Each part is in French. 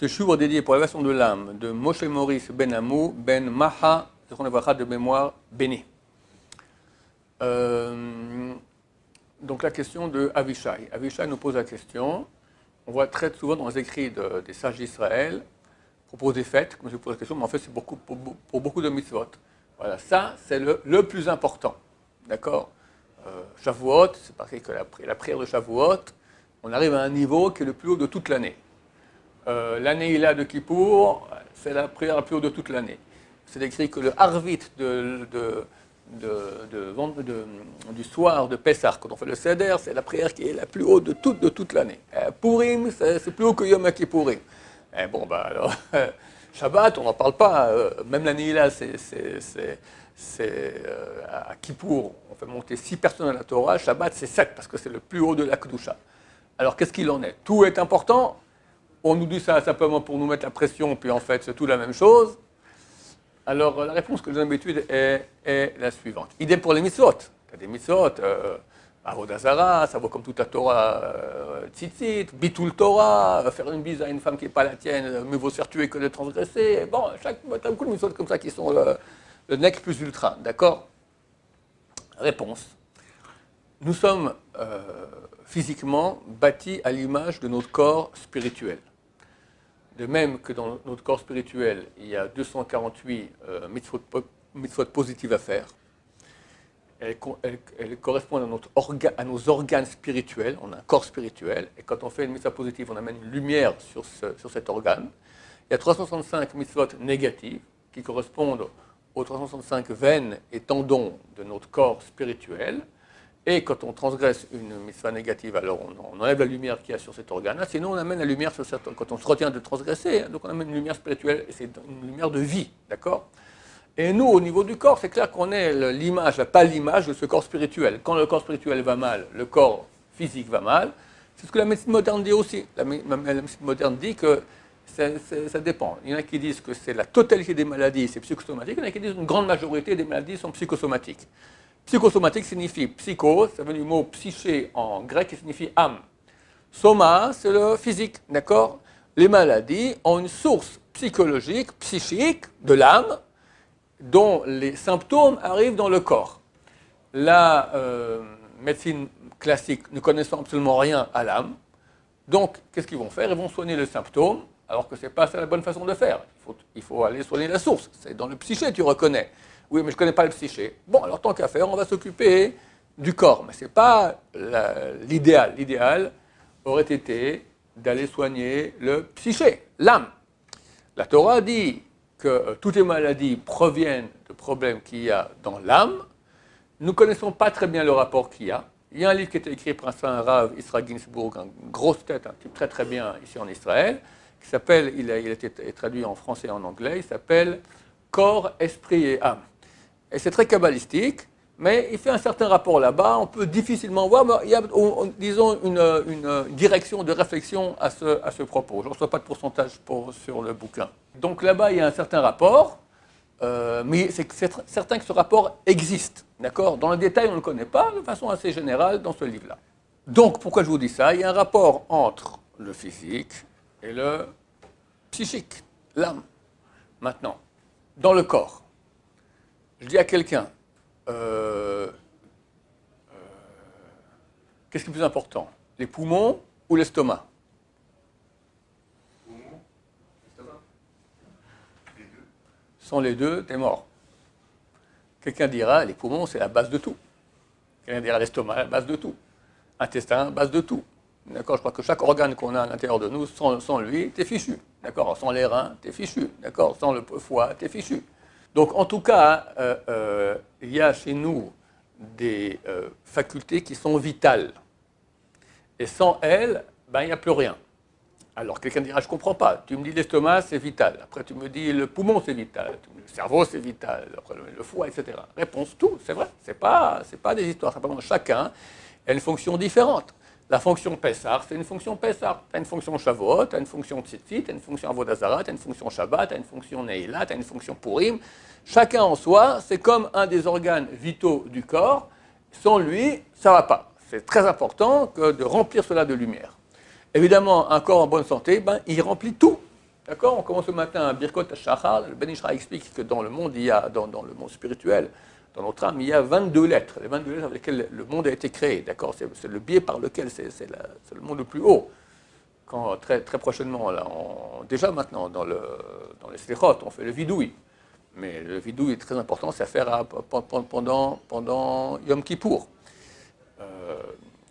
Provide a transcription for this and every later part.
Ce jour dédié pour version de l'âme de Moshe Maurice Ben Amou Ben Maha, de mémoire béni. Euh, donc la question de Avishai. Avishai nous pose la question. On voit très souvent dans les écrits des sages d'Israël propose des fêtes, comme je pose la question, mais en fait c'est beaucoup, pour, beaucoup de mitzvot. Voilà, ça c'est le, le, plus important. D'accord? Euh, Shavuot, c'est pareil que la, la, prière de Shavuot, on arrive à un niveau qui est le plus haut de toute l'année. Euh, l'année il a de Kippour, c'est la prière la plus haute de toute l'année. C'est écrit que le Harvit du soir de Pessah, quand on fait le Seder, c'est la prière qui est la plus haute de toute, de toute l'année. Euh, Purim, c'est plus haut que Yom Kippourim. Et eh bon, bah alors, Shabbat, on n'en parle pas. Euh, même l'année là, c'est euh, à Kippour, on fait monter six personnes à la Torah. Shabbat, c'est sept, parce que c'est le plus haut de la Kedusha. Alors, qu'est-ce qu'il en est? Tout est important. On nous dit ça simplement pour nous mettre la pression, puis en fait, c'est tout la même chose. Alors, la réponse que j'ai d'habitude est, est, la suivante. Idem pour les mitzvot. A des mitzvot, euh, Avodazara, ça vaut comme toute la Torah, euh, tzitzit, bitul Torah, euh, faire une bise à une femme qui n'est pas la tienne, euh, mieux vaut se faire tuer que de transgresser. Bon, chaque, as beaucoup de mitzvot comme ça qui sont le, le nec plus ultra, d'accord? Réponse. Nous sommes euh, physiquement bâtis à l'image de notre corps spirituel. De même que dans notre corps spirituel, il y a 248 euh, mitzvot, positives à faire. Elles, correspondent à, nos organes spirituels. On a un corps spirituel. Et quand on fait une mitzvah positive, on amène une lumière sur, sur cet organe. Il y a 365 mitzvot négatives qui correspondent aux 365 veines et tendons de notre corps spirituel. Et quand on transgresse une mitzvah négative, alors on, enlève la lumière qu'il y a sur cet organe-là. Sinon, on amène la lumière sur cet Quand on se retient de transgresser, hein, donc on amène une lumière spirituelle, et c'est une lumière de vie, d'accord? Et nous, au niveau du corps, c'est clair qu'on est l'image, pas l'image de ce corps spirituel. Quand le corps spirituel va mal, le corps physique va mal. C'est ce que la médecine moderne dit aussi. La, médecine moderne dit que ça dépend. Il y en a qui disent que c'est la totalité des maladies, c'est psychosomatique. Il y en a qui disent qu'une grande majorité des maladies sont psychosomatiques. Psychosomatique signifie psycho, ça vient du mot psyché en grec qui signifie âme. Soma, c'est le physique, d'accord? Les maladies ont une source psychologique, psychique, de l'âme, dont les symptômes arrivent dans le corps. La euh, médecine classique ne connaissant absolument rien à l'âme, donc qu'est-ce qu'ils vont faire? Ils vont soigner le symptôme, alors que ce n'est pas la bonne façon de faire. Il faut aller soigner la source. C'est dans le psyché, tu reconnais. Oui, mais je ne connais pas le psyché. Bon, alors tant qu'à faire, on va s'occuper du corps. Mais ce n'est pas l'idéal. L'idéal aurait été d'aller soigner le psyché, l'âme. La Torah dit que euh, toutes les maladies proviennent de problèmes qu'il y a dans l'âme. Nous ne connaissons pas très bien le rapport qu'il y a. Il y a un livre qui a été écrit par un saint Rav, Israël Ginsburg, une grosse tête, un type très très bien ici en Israël, qui s'appelle, il a, il a été traduit en français et en anglais, il s'appelle Corps, Esprit et âme et c'est très kabbalistique, mais il fait un certain rapport là-bas. On peut difficilement voir, mais il y a, disons, une, direction de réflexion à ce, propos. Je ne reçois pas de pourcentage pour, sur le bouquin. Donc là-bas, il y a un certain rapport, euh, mais c'est certain que ce rapport existe. D'accord? Dans le détail, on ne le connaît pas de façon assez générale dans ce livre-là. Donc, pourquoi je vous dis ça? Il y a un rapport entre le physique et le psychique, l'âme. Maintenant, dans le corps je dis à quelqu'un, euh, euh, qu'est-ce qui est plus important Les poumons ou l'estomac? Les deux. Sans les deux, t'es mort. Quelqu'un dira, les poumons, c'est la base de tout. Quelqu'un dira, l'estomac, la base de tout. Intestin, base de tout. D'accord Je crois que chaque organe qu'on a à l'intérieur de nous, sans, sans lui, t'es fichu. D'accord Sans les reins, t'es fichu. D'accord Sans le foie, t'es fichu. Donc en tout cas, euh, euh, il y a chez nous des euh, facultés qui sont vitales. Et sans elles, ben, il n'y a plus rien. Alors quelqu'un dira, je ne comprends pas. Tu me dis l'estomac, c'est vital. Après, tu me dis le poumon, c'est vital. Le cerveau, c'est vital. Après, le foie, etc. Réponse, tout, c'est vrai. Ce n'est pas, pas des histoires. Simplement, chacun a une fonction différente. La fonction Pessar, c'est une fonction Pessar. Tu as une fonction Shavuot, tu as une fonction Tzitzit, tu as une fonction Avodazara, tu as une fonction Shabbat, tu as une fonction Neila, tu as une fonction Purim. Chacun en soi, c'est comme un des organes vitaux du corps. Sans lui, ça ne va pas. C'est très important que de remplir cela de lumière. Évidemment, un corps en bonne santé, ben, il remplit tout. D'accord? On commence le matin à Birkot Shachar. Le Ben Ishra explique que dans le monde, il y a, dans, le monde spirituel, dans notre âme, il y a 22 lettres. Les 22 lettres avec lesquelles le monde a été créé. D'accord c'est, le biais par lequel c'est, le monde le plus haut. Quand très, très prochainement, déjà maintenant, dans, le, dans les Slichot, on fait le vidouille. Mais le vidouille est très important, c'est à faire pendant, pendant Yom Kippour. Euh,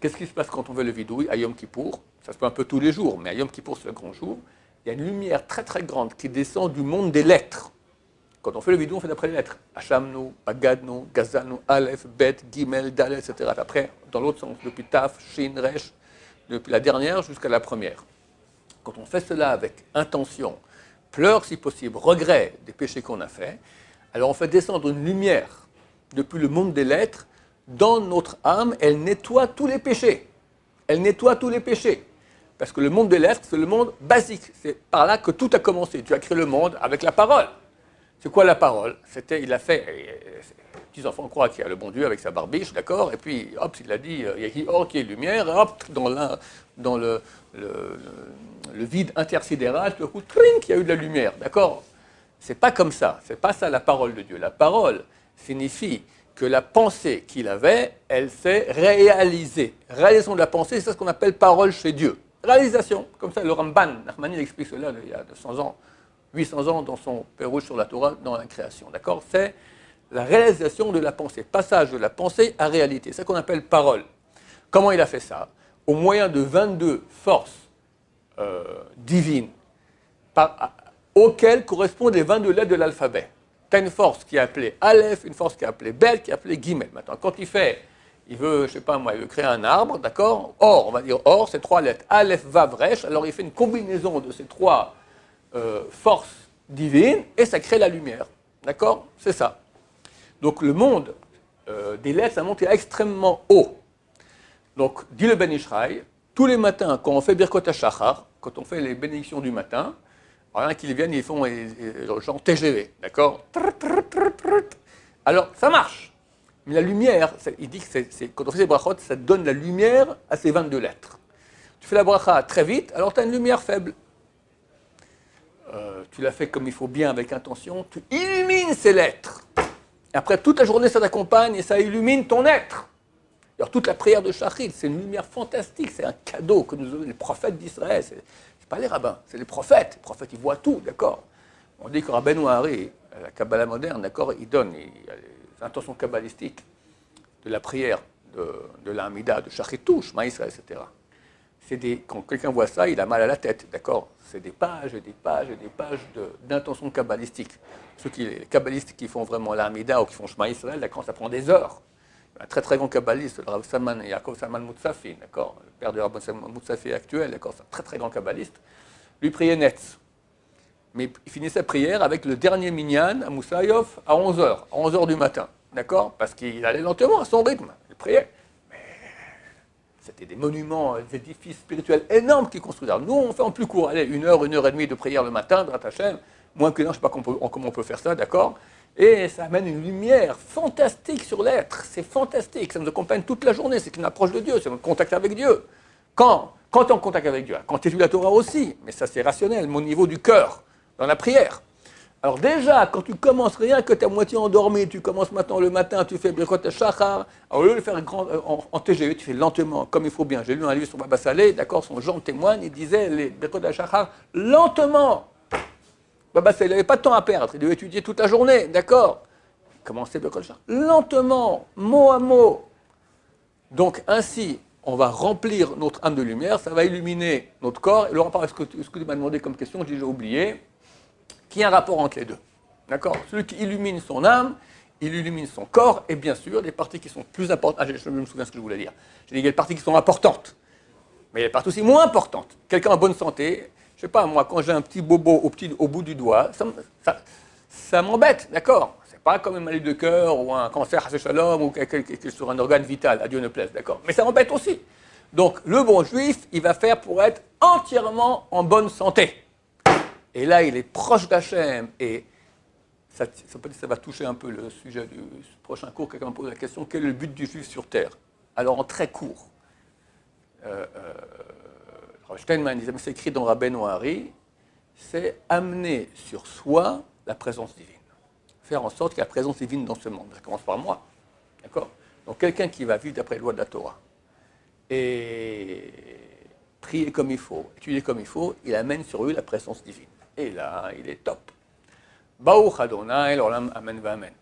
qu'est-ce qui se passe quand on fait le vidouille à Yom Kippour? Ça se fait un peu tous les jours, mais à Yom Kippour, c'est le grand jour il y a une lumière très très grande qui descend du monde des lettres. Quand on fait le vidéo, on fait d'après les lettres. Hachamnu, Bagadnu, Gazanu, Aleph, Bet, Gimel, Dalet, etc. Après, dans l'autre sens, depuis Taf, Shin, Resh, depuis la dernière jusqu'à la première. Quand on fait cela avec intention, pleure si possible, regret des péchés qu'on a faits, alors on fait descendre une lumière depuis le monde des lettres dans notre âme, elle nettoie tous les péchés. Elle nettoie tous les péchés. Parce que le monde de l'Est, c'est le monde basique. C'est par là que tout a commencé. Tu as créé le monde avec la parole. C'est quoi la parole? C'était, il a fait. Les petits enfants croient qu'il y a le bon Dieu avec sa barbiche, d'accord? Et puis, hop, il a dit, il y a or qui est lumière, hop, dans, le, vide intersidéral, tout à coup, il y a eu de la lumière, d'accord? C'est pas comme ça. C'est pas ça la parole de Dieu. La parole signifie que la pensée qu'il avait, elle s'est réalisée. Réalisation de la pensée, c'est ce qu'on appelle parole chez Dieu. Réalisation, comme ça, le Ramban, Nachmani explique cela il y a 200 ans, 800 ans dans son Pérouge sur la Torah, dans la création. D'accord C'est la réalisation de la pensée, passage de la pensée à réalité. C'est ce qu'on appelle parole. Comment il a fait ça? Au moyen de 22 forces euh, divines auxquelles correspondent les 22 lettres de l'alphabet. Tu as une force qui est appelée Aleph, une force qui est appelée Bel, qui est appelée Gimel. Maintenant, quand il fait il veut, je sais pas moi, il veut créer un arbre, d'accord? Or, on va dire or, c'est trois lettres, Aleph, Vav, Resh. Alors il fait une combinaison de ces trois euh, forces divines et ça crée la lumière. D'accord? C'est ça. Donc le monde euh, des lettres a monté extrêmement haut. Donc, dit le Ben Ishraï, tous les matins, quand on fait Birkot HaShachar, quand on fait les bénédictions du matin, rien qu'ils viennent, ils font genre TGV, d'accord? Alors, ça marche. Mais la lumière, il dit que c'est, quand on fait ces brachot, ça donne la lumière à ces 22 lettres. Tu fais la bracha très vite, alors tu as une lumière faible. Euh, tu la fais comme il faut bien, avec intention, tu illumines ces lettres. Et après, toute la journée, ça t'accompagne et ça illumine ton être. Alors, toute la prière de Shachrit, c'est une lumière fantastique, c'est un cadeau que nous les prophètes d'Israël. C'est, n'est pas les rabbins, c'est les prophètes. Les prophètes, ils voient tout, d'accord? On dit que Rabben Ouari, la Kabbalah moderne, d'accord, il donne, intention kabbalistique de la prière de, de l'Amida, de Shachitouch, Maïsra, etc. Quand quelqu'un voit ça, il a mal à la tête, d'accord? C'est des pages et des pages et des pages d'intention kabbalistique. Ceux qui, les kabbalistes qui font vraiment l'Amida ou qui font Shema Israël, d'accord, ça prend des heures. Un très très grand kabbaliste, le Rav Salman Yaakov Salman Moutsafi, d'accord, le père de Rav Salman Moutsafi actuel, d'accord, c'est un très très grand kabbaliste, lui priait net. Mais il finissait sa prière avec le dernier minyan à Moussayov à 11h, à 11h du matin. D'accord? Parce qu'il allait lentement à son rythme. Il priait. Mais c'était des monuments, des édifices spirituels énormes qu'il construisait. Nous, on fait en plus court. Allez, une heure, une heure et demie de prière le matin, Drat Hashem. Moins que non, je ne sais pas comment on peut faire ça, d'accord Et ça amène une lumière fantastique sur l'être. C'est fantastique. Ça nous accompagne toute la journée. C'est une approche de Dieu. C'est un contact avec Dieu. Quand Quand tu es en contact avec Dieu? Quand tu étudies la Torah aussi. Mais ça, c'est rationnel. Mon niveau du cœur dans la prière. Alors déjà, quand tu commences rien que tu es à moitié endormi, tu commences maintenant le matin, tu fais Birkot Shachar, au lieu de le faire grand, euh, en, TGV, tu fais lentement, comme il faut bien. J'ai lu un livre sur Baba Saleh, d'accord, son genre témoigne, il disait les Birkot Shachar lentement. Baba Saleh n'avait pas de temps à perdre, il devait étudier toute la journée, d'accord Commencez Birkot Shachar? Lentement, mot à mot. Donc ainsi, on va remplir notre âme de lumière, ça va illuminer notre corps. Et Laurent, ce que, ce que tu m'as demandé comme question, j'ai oublié, qu'il y a un rapport entre les deux. D'accord? Celui qui illumine son âme, il illumine son corps, et bien sûr, les parties qui sont plus importantes. Ah, je me souviens ce que je voulais dire. J'ai dit qu'il y a des parties qui sont importantes, mais il y a des parties aussi moins importantes. Quelqu'un en bonne santé, je sais pas, moi, quand j'ai un petit bobo au, petit, au bout du doigt, ça, m'embête, d'accord? C'est pas comme une maladie de cœur ou un cancer à shalom ou quelque, sur un organe vital, à Dieu ne plaise, d'accord? Mais ça m'embête aussi. Donc, le bon juif, il va faire pour être entièrement en bonne santé. Et là, il est proche d'Hachem. Et ça, ça, va toucher un peu le sujet du prochain cours. Quelqu'un me pose la question quel est le but du juif sur terre? Alors, en très court, euh, euh, Steinman disait c'est écrit dans Rabben Noari c'est amener sur soi la présence divine. Faire en sorte qu'il y ait la présence divine dans ce monde. Ça commence par moi. D'accord? Donc quelqu'un qui va vivre d'après les lois de la Torah et prier comme il faut, étudier comme il faut, il amène sur lui la présence divine. Et là, il est top. Baruch Adonai, l'Olam, Amen, Amen.